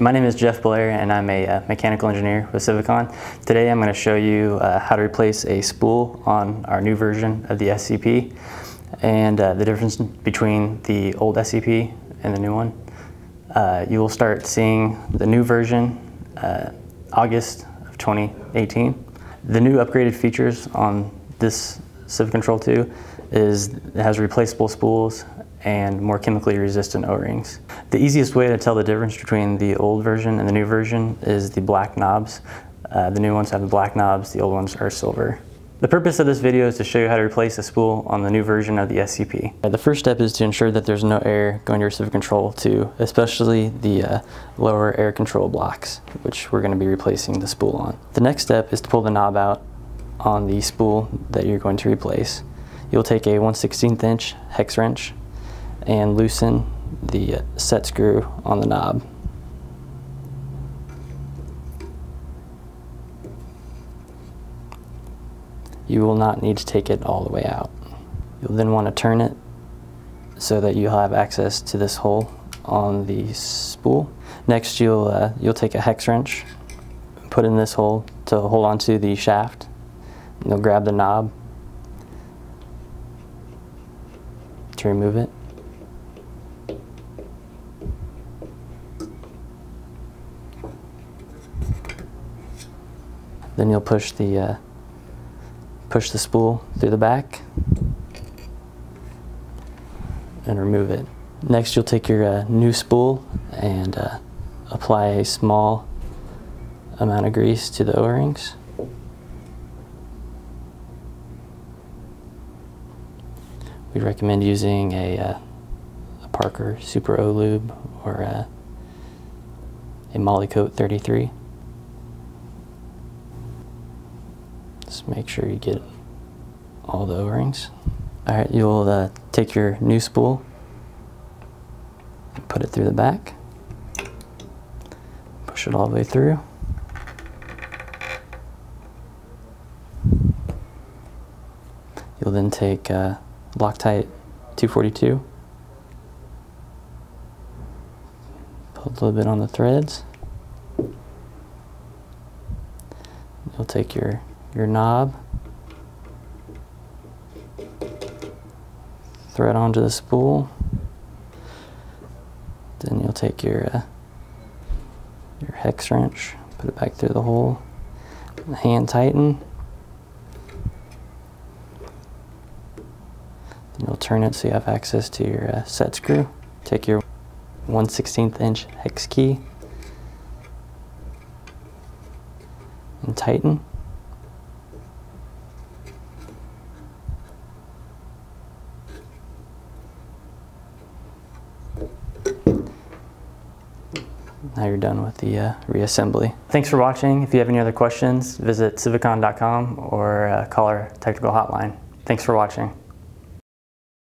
my name is Jeff Blair and I'm a uh, mechanical engineer with Civacon. Today I'm going to show you uh, how to replace a spool on our new version of the SCP and uh, the difference between the old SCP and the new one. Uh, you will start seeing the new version uh, August of 2018. The new upgraded features on this Civacontrol 2 is it has replaceable spools and more chemically resistant O-rings. The easiest way to tell the difference between the old version and the new version is the black knobs. Uh, the new ones have the black knobs, the old ones are silver. The purpose of this video is to show you how to replace a spool on the new version of the SCP. Uh, the first step is to ensure that there's no air going to your Civacontrol 2, especially the uh, lower air control blocks, which we're going to be replacing the spool on. The next step is to pull the knob out on the spool that you're going to replace. You'll take a 1 16th inch hex wrench and loosen the set screw on the knob. You will not need to take it all the way out. You'll then want to turn it so that you have access to this hole on the spool. Next you'll, uh, you'll take a hex wrench, put in this hole to hold onto the shaft. You'll grab the knob to remove it. Then you'll push the uh, push the spool through the back and remove it. Next you'll take your uh, new spool and uh, apply a small amount of grease to the O-rings. We recommend using a, uh, a Parker Super O Lube or uh, a Molykote 33. Just make sure you get all the O-rings. All right, you'll uh, take your new spool and put it through the back. Push it all the way through. You'll then take uh, Loctite 242, pull a little bit on the threads. You'll take your your knob, thread onto the spool, then you'll take your uh, your hex wrench, put it back through the hole, hand tighten, then you'll turn it so you have access to your uh, set screw. Take your 1 16th inch hex key. And tighten. Now you're done with the uh, reassembly. Thanks for watching. If you have any other questions, visit civacon.com or uh, call our technical hotline. Thanks for watching.